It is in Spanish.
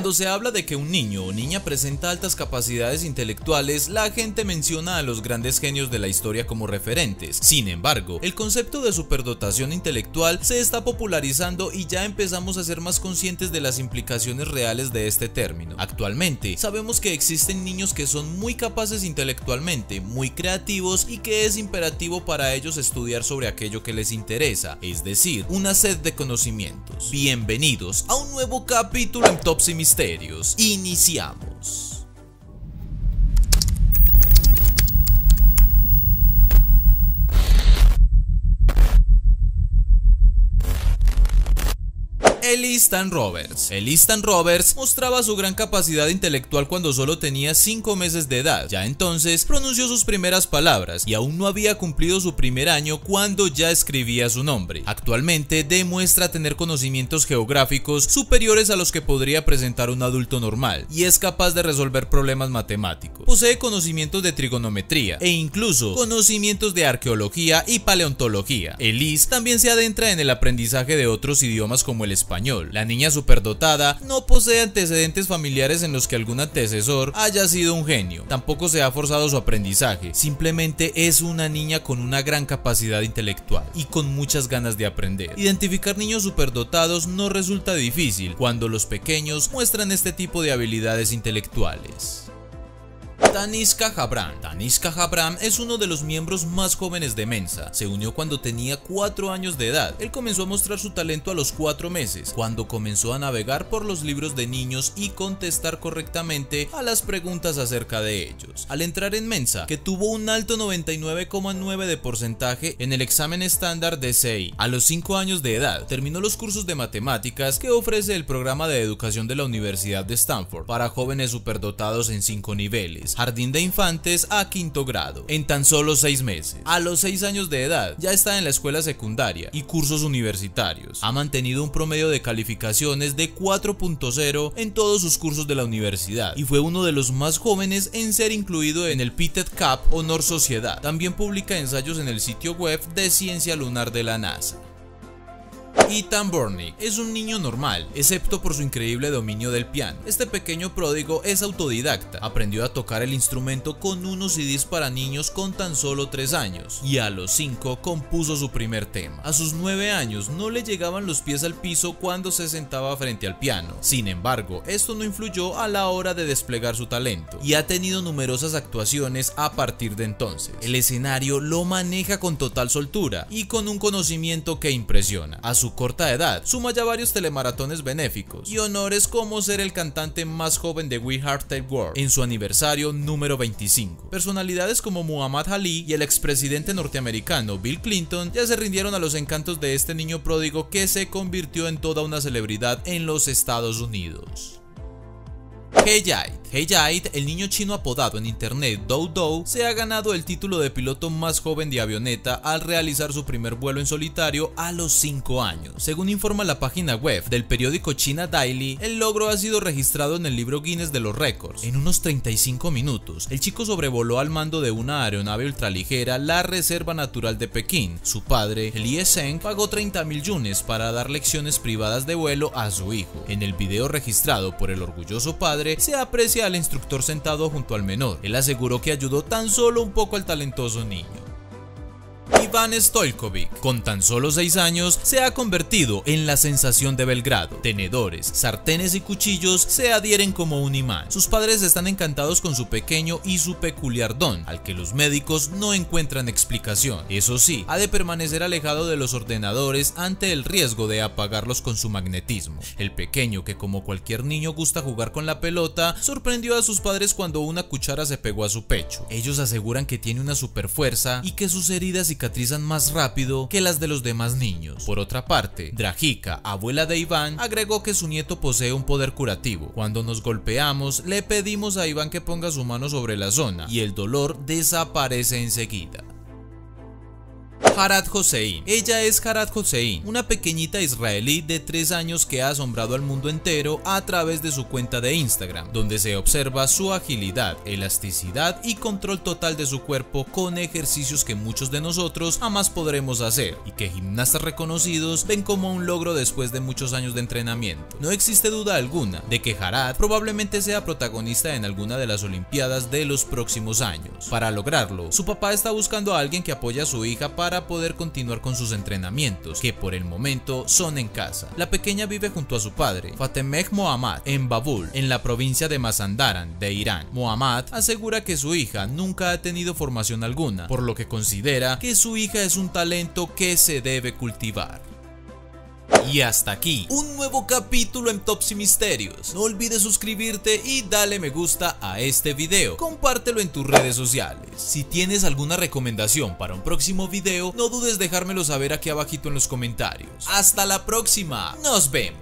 Cuando se habla de que un niño o niña presenta altas capacidades intelectuales, la gente menciona a los grandes genios de la historia como referentes. Sin embargo, el concepto de superdotación intelectual se está popularizando y ya empezamos a ser más conscientes de las implicaciones reales de este término. Actualmente, sabemos que existen niños que son muy capaces intelectualmente, muy creativos y que es imperativo para ellos estudiar sobre aquello que les interesa, es decir, una sed de conocimientos. Bienvenidos a un nuevo capítulo en Tops y Misterios. Iniciamos. Elistan Roberts. Elistan Roberts mostraba su gran capacidad intelectual cuando solo tenía 5 meses de edad. Ya entonces pronunció sus primeras palabras y aún no había cumplido su primer año cuando ya escribía su nombre. Actualmente demuestra tener conocimientos geográficos superiores a los que podría presentar un adulto normal y es capaz de resolver problemas matemáticos. Posee conocimientos de trigonometría e incluso conocimientos de arqueología y paleontología. Elis también se adentra en el aprendizaje de otros idiomas como el español la niña superdotada no posee antecedentes familiares en los que algún antecesor haya sido un genio. Tampoco se ha forzado su aprendizaje. Simplemente es una niña con una gran capacidad intelectual y con muchas ganas de aprender. Identificar niños superdotados no resulta difícil cuando los pequeños muestran este tipo de habilidades intelectuales. Taniska Jabram. Taniska Jabram es uno de los miembros más jóvenes de Mensa. Se unió cuando tenía 4 años de edad. Él comenzó a mostrar su talento a los 4 meses, cuando comenzó a navegar por los libros de niños y contestar correctamente a las preguntas acerca de ellos. Al entrar en Mensa, que tuvo un alto 99,9 de porcentaje en el examen estándar de SEI, a los 5 años de edad, terminó los cursos de matemáticas que ofrece el programa de educación de la Universidad de Stanford para jóvenes superdotados en 5 niveles jardín de infantes a quinto grado, en tan solo 6 meses. A los 6 años de edad ya está en la escuela secundaria y cursos universitarios. Ha mantenido un promedio de calificaciones de 4.0 en todos sus cursos de la universidad y fue uno de los más jóvenes en ser incluido en el Pitted Cup Honor Sociedad. También publica ensayos en el sitio web de Ciencia Lunar de la NASA. Ethan Burnick es un niño normal, excepto por su increíble dominio del piano. Este pequeño pródigo es autodidacta, aprendió a tocar el instrumento con unos CDs para niños con tan solo 3 años y a los 5 compuso su primer tema. A sus 9 años no le llegaban los pies al piso cuando se sentaba frente al piano. Sin embargo, esto no influyó a la hora de desplegar su talento y ha tenido numerosas actuaciones a partir de entonces. El escenario lo maneja con total soltura y con un conocimiento que impresiona. A su corta edad, suma ya varios telemaratones benéficos y honores como ser el cantante más joven de We Heart World en su aniversario número 25. Personalidades como Muhammad Ali y el expresidente norteamericano Bill Clinton ya se rindieron a los encantos de este niño pródigo que se convirtió en toda una celebridad en los Estados Unidos. Hey Jait, el niño chino apodado en internet Dou Dou, se ha ganado el título de piloto más joven de avioneta al realizar su primer vuelo en solitario a los 5 años. Según informa la página web del periódico China Daily, el logro ha sido registrado en el libro Guinness de los récords. En unos 35 minutos, el chico sobrevoló al mando de una aeronave ultraligera la Reserva Natural de Pekín. Su padre, Lie Zeng, pagó 30 mil yunes para dar lecciones privadas de vuelo a su hijo. En el video registrado por el orgulloso padre, se aprecia al instructor sentado junto al menor. Él aseguró que ayudó tan solo un poco al talentoso niño. Iván Stoichkovic, con tan solo 6 años, se ha convertido en la sensación de Belgrado. Tenedores, sartenes y cuchillos se adhieren como un imán. Sus padres están encantados con su pequeño y su peculiar don, al que los médicos no encuentran explicación. Eso sí, ha de permanecer alejado de los ordenadores ante el riesgo de apagarlos con su magnetismo. El pequeño, que como cualquier niño gusta jugar con la pelota, sorprendió a sus padres cuando una cuchara se pegó a su pecho. Ellos aseguran que tiene una super fuerza y que sus heridas más rápido que las de los demás niños. Por otra parte, Drajika, abuela de Iván, agregó que su nieto posee un poder curativo. Cuando nos golpeamos, le pedimos a Iván que ponga su mano sobre la zona y el dolor desaparece enseguida. Harad Hossein. Ella es Harad Hossein, una pequeñita israelí de 3 años que ha asombrado al mundo entero a través de su cuenta de Instagram, donde se observa su agilidad, elasticidad y control total de su cuerpo con ejercicios que muchos de nosotros jamás podremos hacer y que gimnastas reconocidos ven como un logro después de muchos años de entrenamiento. No existe duda alguna de que Harad probablemente sea protagonista en alguna de las Olimpiadas de los próximos años. Para lograrlo, su papá está buscando a alguien que apoye a su hija para poder continuar con sus entrenamientos, que por el momento son en casa. La pequeña vive junto a su padre, Fatemeh Mohammad, en Babul, en la provincia de Mazandaran, de Irán. Mohammad asegura que su hija nunca ha tenido formación alguna, por lo que considera que su hija es un talento que se debe cultivar. Y hasta aquí, un nuevo capítulo en Tops y Misterios. No olvides suscribirte y dale me gusta a este video. Compártelo en tus redes sociales. Si tienes alguna recomendación para un próximo video, no dudes dejármelo saber aquí abajito en los comentarios. Hasta la próxima, nos vemos.